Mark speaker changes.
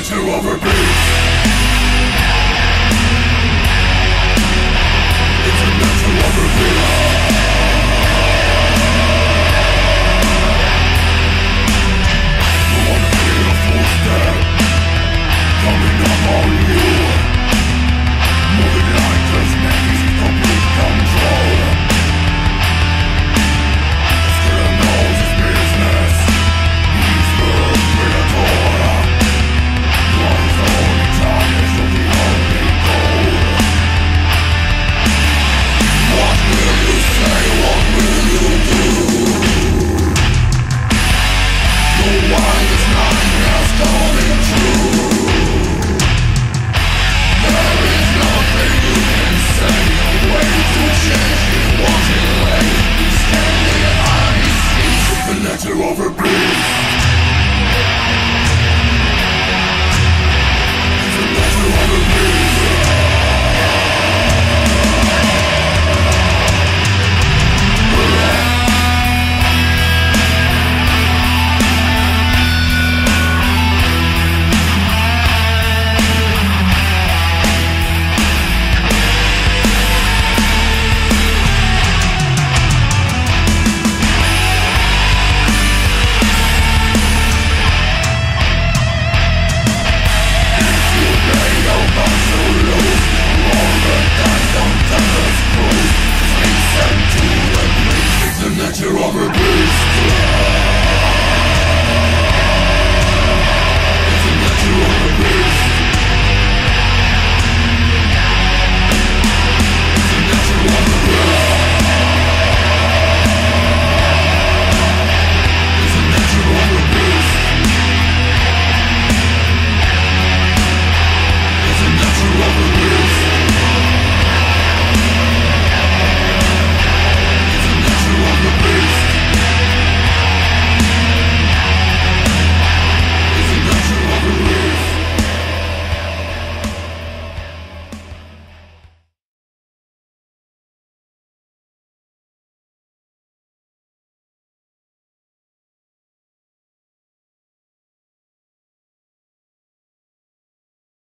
Speaker 1: Nature over peace that you're.